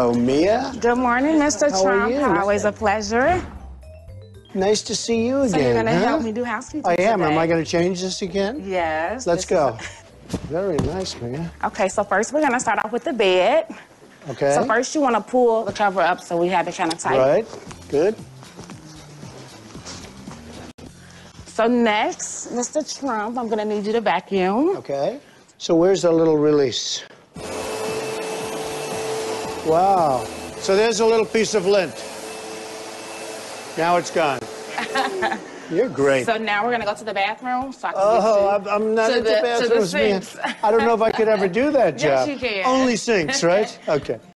Oh, Mia, Good morning, Mr. How Trump. you? Always a pleasure. nice to see you again. So you're gonna huh? help me do housekeeping I am. today? Am I going to change this again? Yes. Let's go. Very nice, Mia. Okay, so first we're gonna start off with the bed. Okay. So first you wanna pull the cover up so we have it kind of tight. Right. Good. So next, Mr. Trump, I'm gonna need you to vacuum. Okay. So where's the little release? Wow. So there's a little piece of lint. Now it's gone. You're great. So now we're gonna go to the bathroom so I can Oh, I'm, I'm not to into the- to the bathrooms, sinks. I don't know if I could ever do that Yes, job. you can. Only sinks, right? Okay.